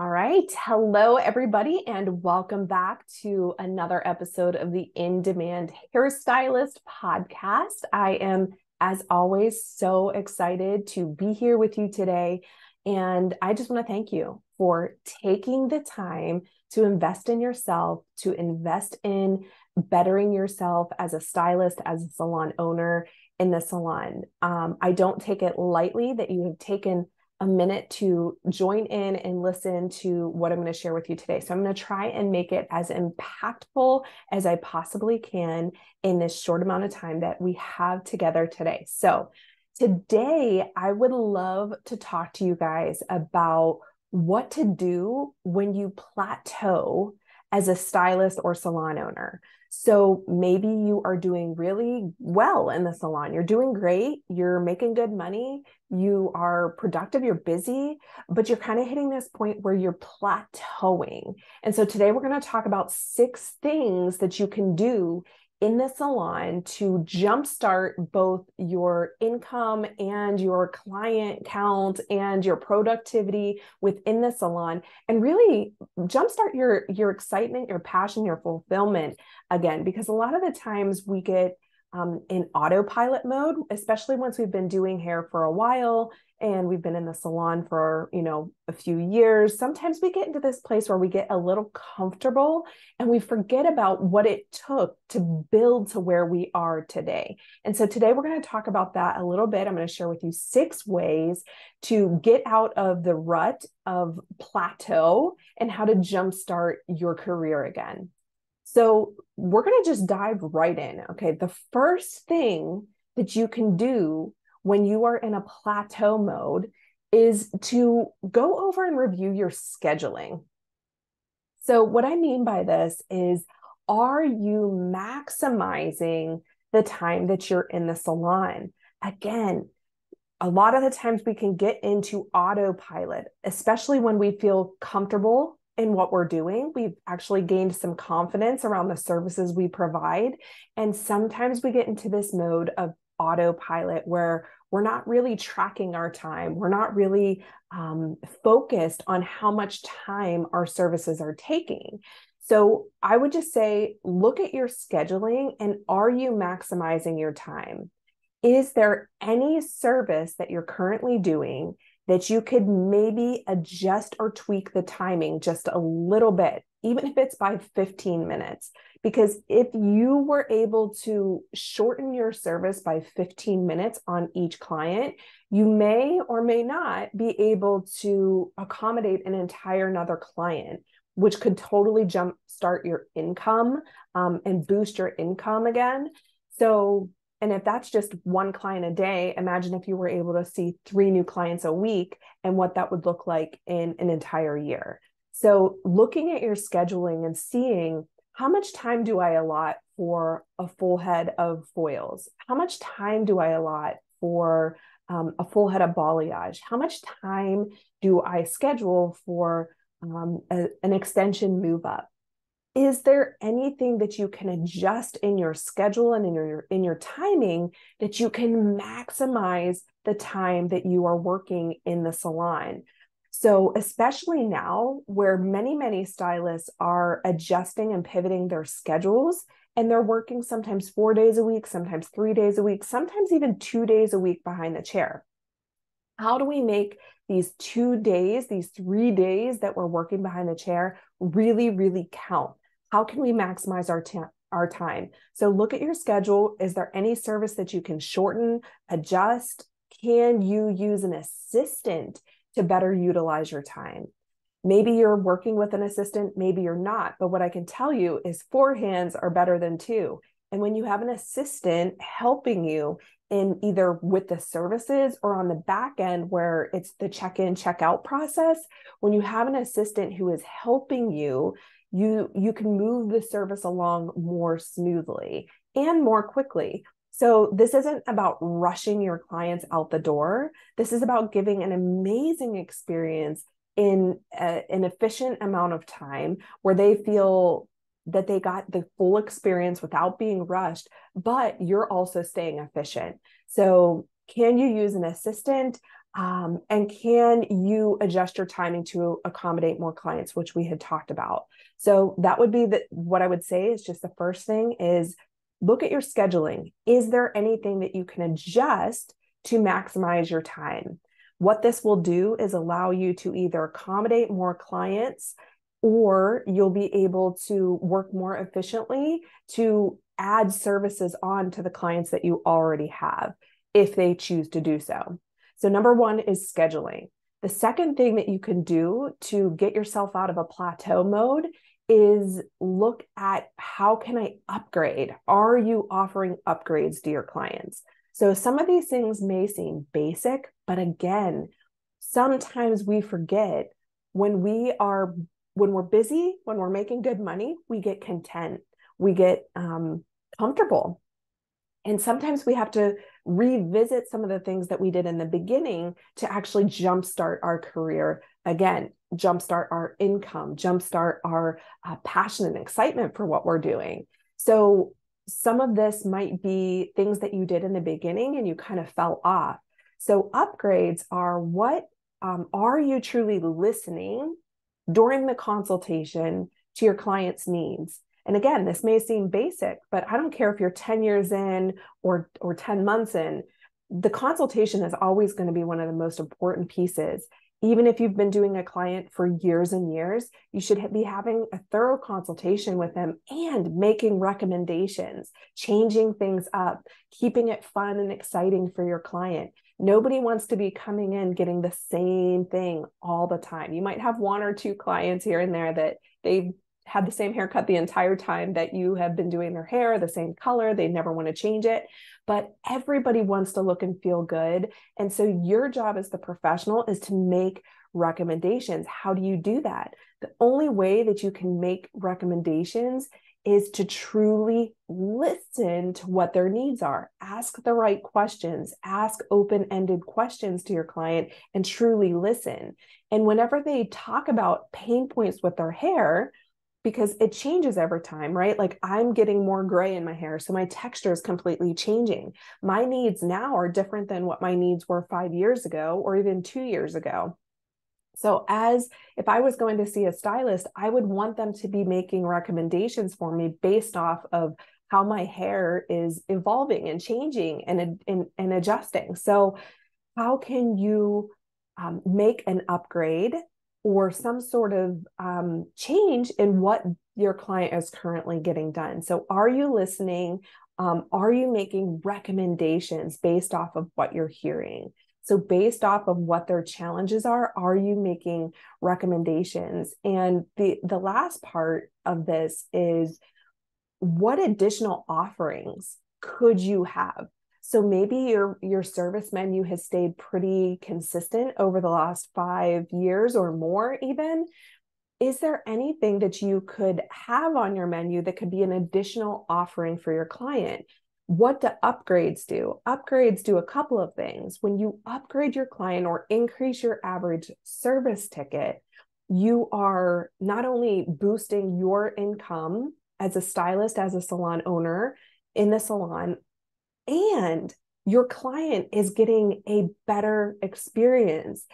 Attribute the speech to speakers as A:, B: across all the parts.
A: All right. Hello, everybody, and welcome back to another episode of the In Demand Hairstylist podcast. I am, as always, so excited to be here with you today. And I just want to thank you for taking the time to invest in yourself, to invest in bettering yourself as a stylist, as a salon owner in the salon. Um, I don't take it lightly that you have taken a minute to join in and listen to what I'm going to share with you today. So I'm going to try and make it as impactful as I possibly can in this short amount of time that we have together today. So today I would love to talk to you guys about what to do when you plateau as a stylist or salon owner. So maybe you are doing really well in the salon. You're doing great. You're making good money. You are productive. You're busy, but you're kind of hitting this point where you're plateauing. And so today we're going to talk about six things that you can do in the salon to jumpstart both your income and your client count and your productivity within the salon and really jumpstart your your excitement your passion your fulfillment again because a lot of the times we get um, in autopilot mode, especially once we've been doing hair for a while and we've been in the salon for you know a few years sometimes we get into this place where we get a little comfortable and we forget about what it took to build to where we are today and so today we're going to talk about that a little bit i'm going to share with you six ways to get out of the rut of plateau and how to jumpstart your career again so we're going to just dive right in. Okay. The first thing that you can do when you are in a plateau mode is to go over and review your scheduling. So, what I mean by this is, are you maximizing the time that you're in the salon? Again, a lot of the times we can get into autopilot, especially when we feel comfortable in what we're doing. We've actually gained some confidence around the services we provide. And sometimes we get into this mode of autopilot where we're not really tracking our time. We're not really um, focused on how much time our services are taking. So I would just say look at your scheduling and are you maximizing your time? Is there any service that you're currently doing that you could maybe adjust or tweak the timing just a little bit, even if it's by 15 minutes. Because if you were able to shorten your service by 15 minutes on each client, you may or may not be able to accommodate an entire another client, which could totally jumpstart your income um, and boost your income again. So and if that's just one client a day, imagine if you were able to see three new clients a week and what that would look like in an entire year. So, looking at your scheduling and seeing how much time do I allot for a full head of foils? How much time do I allot for um, a full head of balayage? How much time do I schedule for um, a, an extension move up? is there anything that you can adjust in your schedule and in your in your timing that you can maximize the time that you are working in the salon so especially now where many many stylists are adjusting and pivoting their schedules and they're working sometimes 4 days a week sometimes 3 days a week sometimes even 2 days a week behind the chair how do we make these 2 days these 3 days that we're working behind the chair really really count how can we maximize our time? our time. So look at your schedule. Is there any service that you can shorten, adjust? Can you use an assistant to better utilize your time? Maybe you're working with an assistant, maybe you're not. But what I can tell you is four hands are better than two. And when you have an assistant helping you in either with the services or on the back end where it's the check in, check out process, when you have an assistant who is helping you you you can move the service along more smoothly and more quickly so this isn't about rushing your clients out the door this is about giving an amazing experience in a, an efficient amount of time where they feel that they got the full experience without being rushed but you're also staying efficient so Can you use an assistant? Um, and can you adjust your timing to accommodate more clients, which we had talked about? So that would be the what I would say is just the first thing is look at your scheduling. Is there anything that you can adjust to maximize your time? What this will do is allow you to either accommodate more clients or you'll be able to work more efficiently to add services on to the clients that you already have if they choose to do so. So, number one is scheduling. The second thing that you can do to get yourself out of a plateau mode is look at how can I upgrade? Are you offering upgrades to your clients? So, some of these things may seem basic, but again, sometimes we forget when we are when we're busy when we're making good money we get content we get um, comfortable and sometimes we have to revisit some of the things that we did in the beginning to actually jumpstart our career again, jumpstart our income, jumpstart our uh, passion and excitement for what we're doing. So, some of this might be things that you did in the beginning and you kind of fell off. So, upgrades are what um, are you truly listening during the consultation to your client's needs? And again, this may seem basic, but I don't care if you're 10 years in or or 10 months in, the consultation is always going to be one of the most important pieces. Even if you've been doing a client for years and years, you should be having a thorough consultation with them and making recommendations, changing things up, keeping it fun and exciting for your client. Nobody wants to be coming in getting the same thing all the time. You might have one or two clients here and there that they've had the same haircut the entire time that you have been doing their hair, the same color, they never want to change it. But everybody wants to look and feel good. And so your job as the professional is to make recommendations. How do you do that? The only way that you can make recommendations is to truly listen to what their needs are. Ask the right questions, ask open ended questions to your client, and truly listen. And whenever they talk about pain points with their hair, because it changes every time, right? Like I'm getting more gray in my hair. So my texture is completely changing. My needs now are different than what my needs were five years ago or even two years ago. So, as if I was going to see a stylist, I would want them to be making recommendations for me based off of how my hair is evolving and changing and, and, and adjusting. So, how can you um, make an upgrade or some sort of um, change in what your client is currently getting done. So, are you listening? Um, are you making recommendations based off of what you're hearing? So, based off of what their challenges are, are you making recommendations? And the the last part of this is what additional offerings could you have? So maybe your your service menu has stayed pretty consistent over the last 5 years or more even. Is there anything that you could have on your menu that could be an additional offering for your client? What do upgrades do? Upgrades do a couple of things. When you upgrade your client or increase your average service ticket, you are not only boosting your income as a stylist, as a salon owner in the salon, and your client is getting a better experience.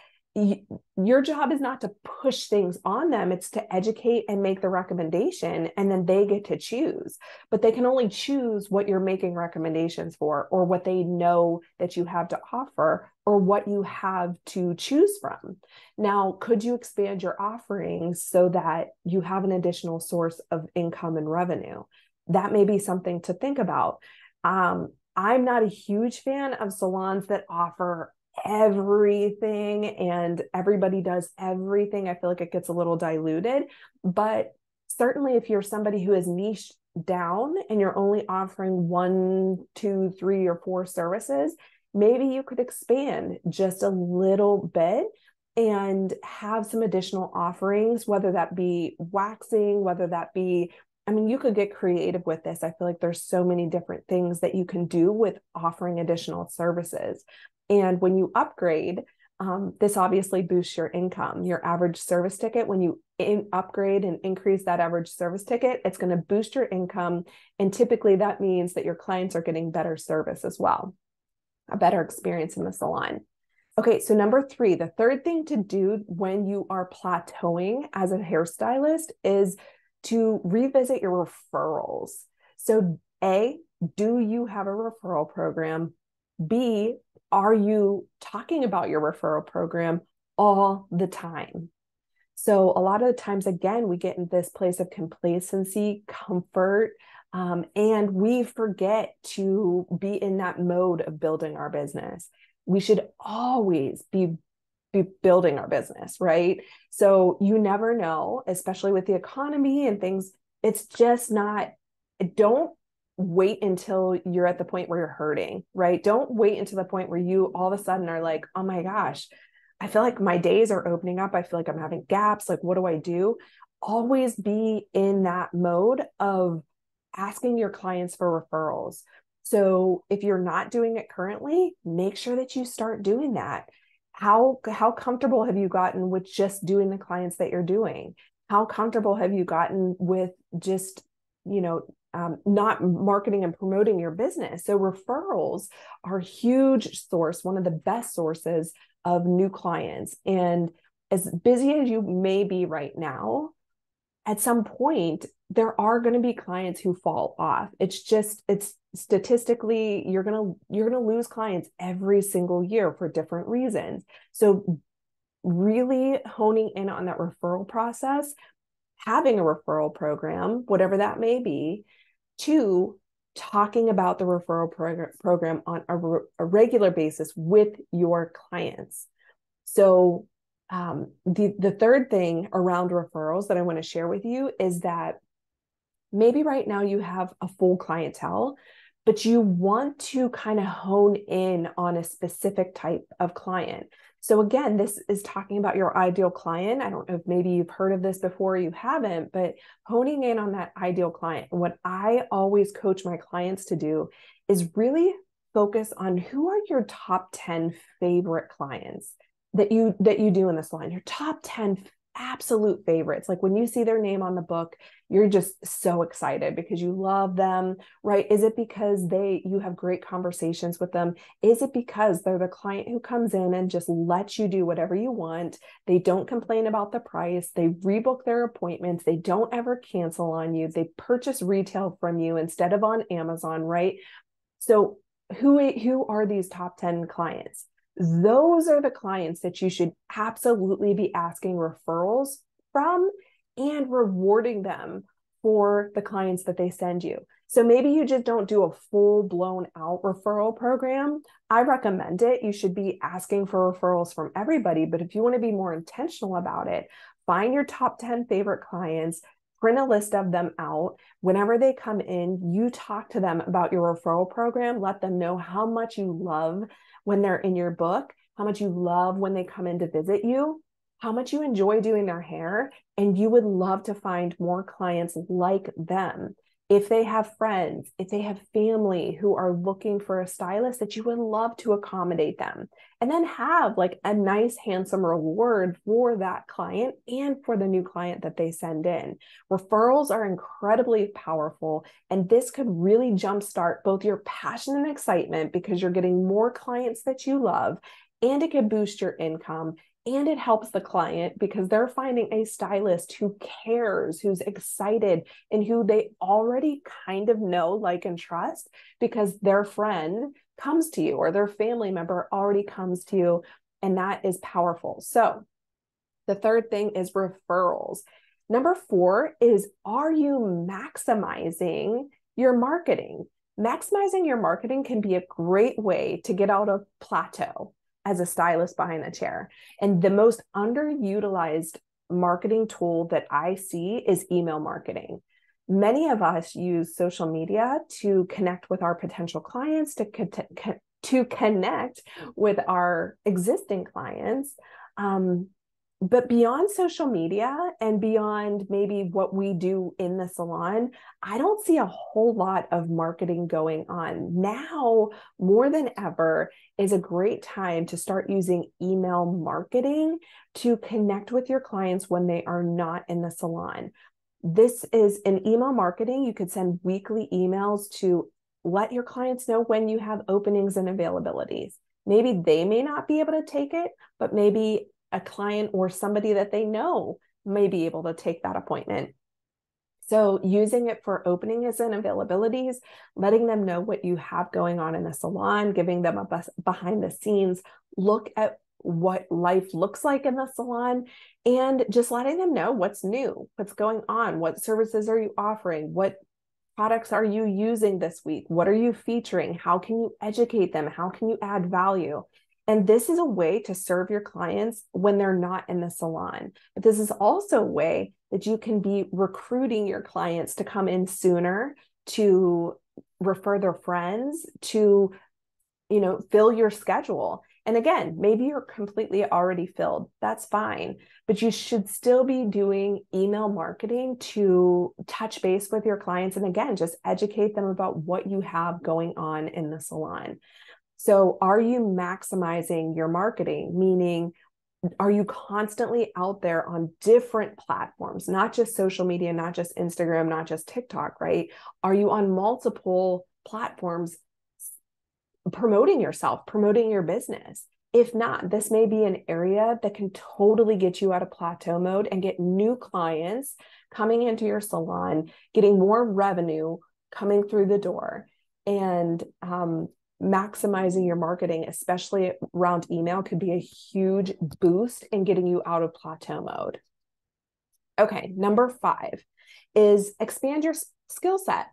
A: Your job is not to push things on them, it's to educate and make the recommendation, and then they get to choose. But they can only choose what you're making recommendations for, or what they know that you have to offer, or what you have to choose from. Now, could you expand your offerings so that you have an additional source of income and revenue? That may be something to think about. Um, I'm not a huge fan of salons that offer everything and everybody does everything. I feel like it gets a little diluted. But certainly, if you're somebody who is niche down and you're only offering one, two, three, or four services, maybe you could expand just a little bit and have some additional offerings, whether that be waxing, whether that be I mean, you could get creative with this. I feel like there's so many different things that you can do with offering additional services. And when you upgrade, um, this obviously boosts your income. Your average service ticket, when you in, upgrade and increase that average service ticket, it's going to boost your income. And typically that means that your clients are getting better service as well. a better experience in the salon. Okay, so number three, the third thing to do when you are plateauing as a hairstylist is to revisit your referrals. So, A, do you have a referral program? B, are you talking about your referral program all the time? So, a lot of the times, again, we get in this place of complacency, comfort, um, and we forget to be in that mode of building our business we should always be be building our business, right? So you never know, especially with the economy and things, it's just not don't wait until you're at the point where you're hurting, right? Don't wait until the point where you all of a sudden are like, "Oh my gosh, I feel like my days are opening up. I feel like I'm having gaps. Like what do I do?" Always be in that mode of asking your clients for referrals. So if you're not doing it currently, make sure that you start doing that. How how comfortable have you gotten with just doing the clients that you're doing? How comfortable have you gotten with just, you know, um, not marketing and promoting your business. So referrals are a huge source, one of the best sources of new clients. And as busy as you may be right now, at some point there are going to be clients who fall off. It's just it's statistically you're going to you're going to lose clients every single year for different reasons. So really honing in on that referral process having a referral program whatever that may be to talking about the referral prog- program on a, re- a regular basis with your clients. So um, the the third thing around referrals that I want to share with you is that maybe right now you have a full clientele, but you want to kind of hone in on a specific type of client. So again, this is talking about your ideal client. I don't know if maybe you've heard of this before, you haven't, but honing in on that ideal client. What I always coach my clients to do is really focus on who are your top 10 favorite clients that you that you do in this line your top 10 absolute favorites. Like when you see their name on the book you're just so excited because you love them right? Is it because they you have great conversations with them? Is it because they're the client who comes in and just lets you do whatever you want? They don't complain about the price. They rebook their appointments. They don't ever cancel on you. They purchase retail from you instead of on amazon right? So who who are these top 10 clients those are the clients that you should absolutely be asking referrals from and rewarding them for the clients that they send you. So maybe you just don't do a full blown out referral program. I recommend it. You should be asking for referrals from everybody. But if you want to be more intentional about it, find your top 10 favorite clients, print a list of them out. Whenever they come in, you talk to them about your referral program, let them know how much you love when they're in your book, how much you love when they come in to visit you, how much you enjoy doing their hair, and you would love to find more clients like them if they have friends, if they have family who are looking for a stylist, that you would love to accommodate them. And then have like a nice, handsome reward for that client and for the new client that they send in. Referrals are incredibly powerful. And this could really jumpstart both your passion and excitement because you're getting more clients that you love and it could boost your income and it helps the client because they're finding a stylist who cares, who's excited, and who they already kind of know, like, and trust because their friend comes to you or their family member already comes to you. And that is powerful. So, the third thing is referrals. Number four is are you maximizing your marketing? Maximizing your marketing can be a great way to get out of plateau as a stylist behind the chair. And the most underutilized marketing tool that I see is email marketing. Many of us use social media to connect with our potential clients, to, to connect with our existing clients. Um, but beyond social media and beyond maybe what we do in the salon, I don't see a whole lot of marketing going on. Now, more than ever, is a great time to start using email marketing to connect with your clients when they are not in the salon. This is an email marketing. You could send weekly emails to let your clients know when you have openings and availabilities. Maybe they may not be able to take it, but maybe a client or somebody that they know may be able to take that appointment. So, using it for openings and availabilities, letting them know what you have going on in the salon, giving them a bus behind the scenes look at what life looks like in the salon, and just letting them know what's new, what's going on, what services are you offering, what products are you using this week, what are you featuring, how can you educate them, how can you add value. And this is a way to serve your clients when they're not in the salon. But this is also a way that you can be recruiting your clients to come in sooner, to refer their friends, to you know, fill your schedule. And again, maybe you're completely already filled. That's fine. But you should still be doing email marketing to touch base with your clients. And again, just educate them about what you have going on in the salon. So, are you maximizing your marketing? Meaning, are you constantly out there on different platforms, not just social media, not just Instagram, not just TikTok, right? Are you on multiple platforms promoting yourself, promoting your business? If not, this may be an area that can totally get you out of plateau mode and get new clients coming into your salon, getting more revenue coming through the door. And um, maximizing your marketing, especially around email, could be a huge boost in getting you out of plateau mode. Okay, number five is expand your skill set.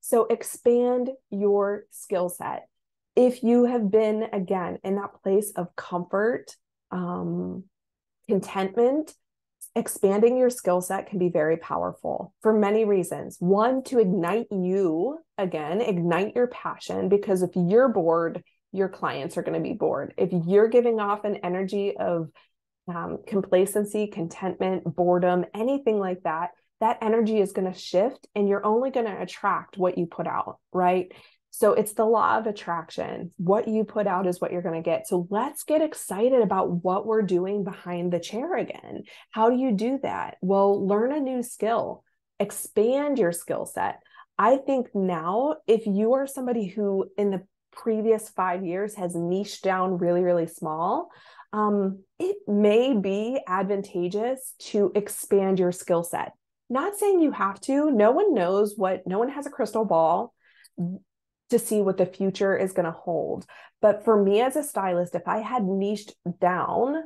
A: So, expand your skill set. If you have been, again, in that place of comfort, um, contentment, expanding your skill set can be very powerful for many reasons. One, to ignite you again, ignite your passion because if you're bored, your clients are going to be bored. If you're giving off an energy of um, complacency, contentment, boredom, anything like that, that energy is going to shift and you're only going to attract what you put out, right? So it's the law of attraction. What you put out is what you're going to get. So let's get excited about what we're doing behind the chair again. How do you do that? Well, learn a new skill, expand your skill set. I think now, if you are somebody who in the previous five years has niched down really, really small, um, it may be advantageous to expand your skill set. Not saying you have to, no one knows what, no one has a crystal ball to see what the future is going to hold. But for me as a stylist, if I had niched down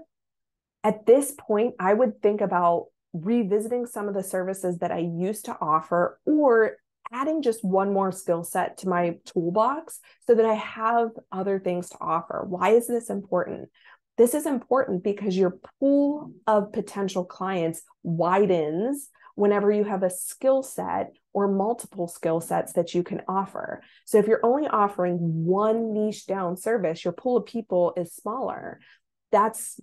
A: at this point, I would think about revisiting some of the services that I used to offer or adding just one more skill set to my toolbox so that I have other things to offer. Why is this important? This is important because your pool of potential clients widens whenever you have a skill set or multiple skill sets that you can offer. So if you're only offering one niche down service, your pool of people is smaller. That's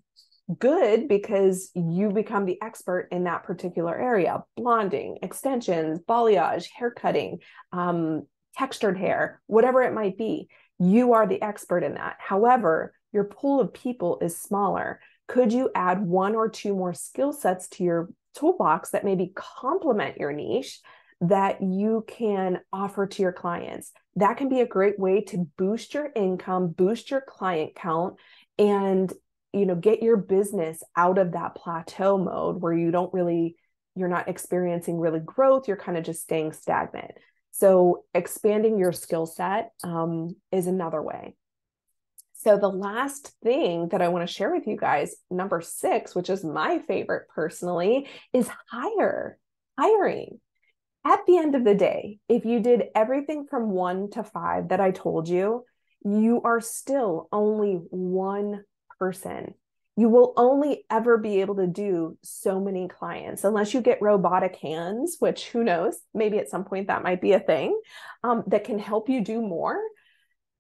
A: good because you become the expert in that particular area blonding, extensions, balayage, hair cutting, um, textured hair, whatever it might be. You are the expert in that. However, your pool of people is smaller. Could you add one or two more skill sets to your toolbox that maybe complement your niche that you can offer to your clients. That can be a great way to boost your income, boost your client count and you know get your business out of that plateau mode where you don't really you're not experiencing really growth, you're kind of just staying stagnant. So expanding your skill set um, is another way. So, the last thing that I want to share with you guys, number six, which is my favorite personally, is hire, hiring. At the end of the day, if you did everything from one to five that I told you, you are still only one person. You will only ever be able to do so many clients unless you get robotic hands, which who knows, maybe at some point that might be a thing um, that can help you do more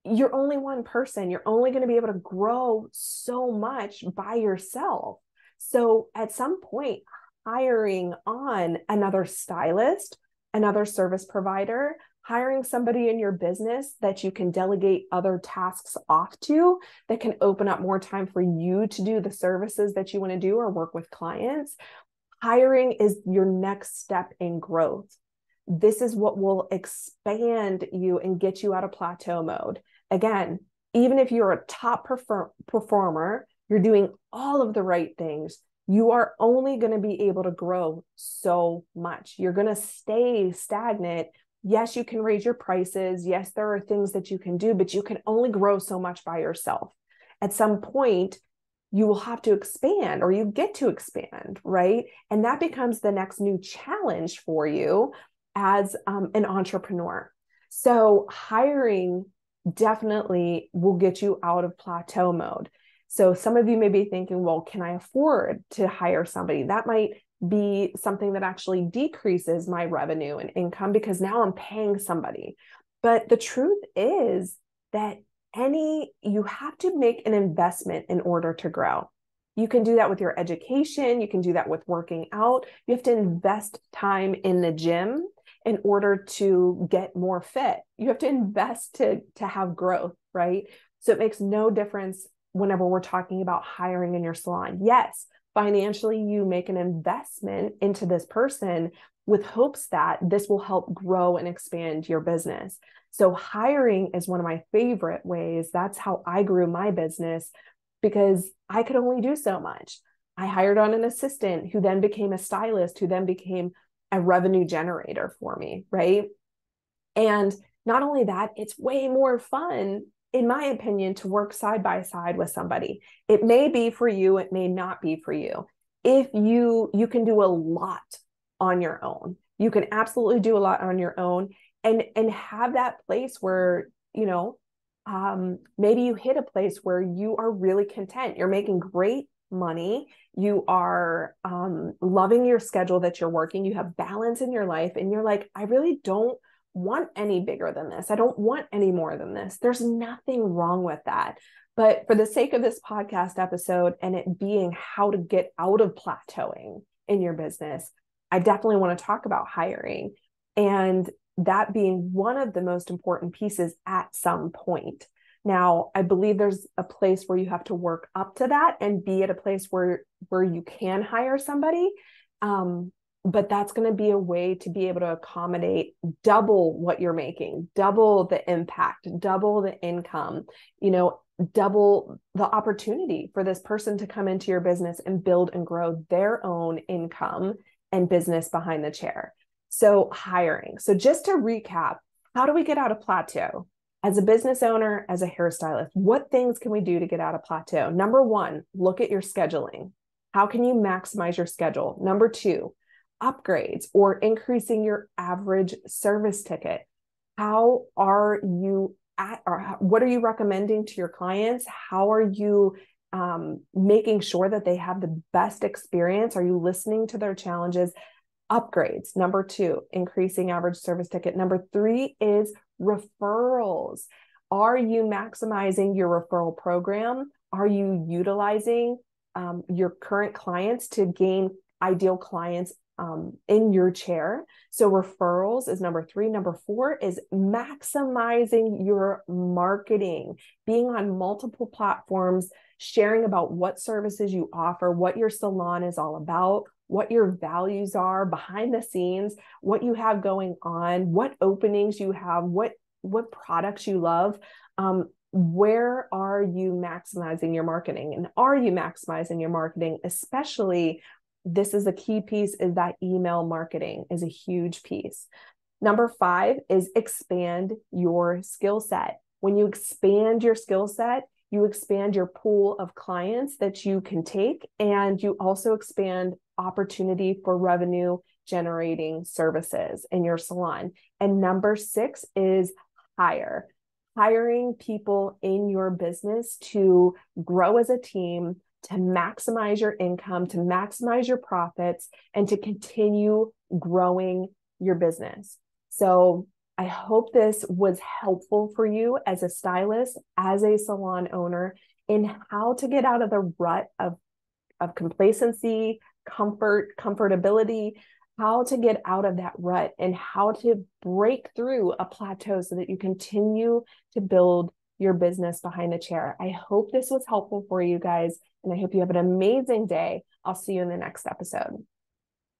A: you're only one person. You're only going to be able to grow so much by yourself. So at some point, hiring on another stylist, another service provider, hiring somebody in your business that you can delegate other tasks off to that can open up more time for you to do the services that you want to do or work with clients. Hiring is your next step in growth. this is what will expand you and get you out of plateau mode. Again, even if you're a top perfor- performer, you're doing all of the right things, you are only going to be able to grow so much. You're going to stay stagnant. Yes, you can raise your prices. Yes, there are things that you can do, but you can only grow so much by yourself. At some point, you will have to expand or you get to expand, right? And that becomes the next new challenge for you as um, an entrepreneur. So, hiring definitely will get you out of plateau mode. So, some of you may be thinking, well, can I afford to hire somebody? That might be something that actually decreases my revenue and income because now I'm paying somebody. But the truth is that any you have to make an investment in order to grow you can do that with your education you can do that with working out you have to invest time in the gym in order to get more fit you have to invest to to have growth right so it makes no difference whenever we're talking about hiring in your salon yes financially you make an investment into this person with hopes that this will help grow and expand your business so, hiring is one of my favorite ways. That's how I grew my business because I could only do so much. I hired on an assistant who then became a stylist, who then became a revenue generator for me, right? And not only that, it's way more fun, in my opinion, to work side by side with somebody. It may be for you, it may not be for you. If you you can do a lot on your own. You can absolutely do a lot on your own and and have that place where you know um, maybe you hit a place where you are really content you're making great money. You are um, loving your schedule that you're working. You have balance in your life and you're like i really don't want any bigger than this. I don't want any more than this. There's nothing wrong with that. But for the sake of this podcast episode and it being how to get out of plateauing in your business i definitely want to talk about hiring and that being one of the most important pieces at some point. Now, I believe there's a place where you have to work up to that and be at a place where where you can hire somebody. Um, but that's going to be a way to be able to accommodate double what you're making, double the impact, double the income, you know, double the opportunity for this person to come into your business and build and grow their own income and business behind the chair. So, hiring. So, just to recap, how do we get out of plateau? As a business owner, as a hairstylist, what things can we do to get out of plateau? Number one, look at your scheduling. How can you maximize your schedule? Number two, upgrades or increasing your average service ticket. How are you at, or what are you recommending to your clients? How are you um, making sure that they have the best experience? Are you listening to their challenges? upgrades. Number two, increasing average service ticket. Number three is referrals. Are you maximizing your referral program? Are you utilizing um, your current clients to gain ideal clients um, in your chair? So, referrals is number three. Number four is maximizing your marketing, being on multiple platforms, sharing about what services you offer, what your salon is all about, what your values are behind the scenes, what you have going on, what openings you have, what what products you love. Um, where are you maximizing your marketing? And are you maximizing your marketing? Especially this is a key piece is that email marketing is a huge piece. Number 5 is expand your skill set. When you expand your skill set you expand your pool of clients that you can take and you also expand opportunity for revenue generating services in your salon. And number six is hire, hiring people in your business to grow as a team, to maximize your income, to maximize your profits, and to continue growing your business. So, I hope this was helpful for you as a stylist, as a salon owner, in how to get out of the rut of, of complacency, comfort, comfortability, how to get out of that rut and how to break through a plateau so that you continue to build your business behind the chair. I hope this was helpful for you guys, and I hope you have an amazing day. I'll see you in the next episode.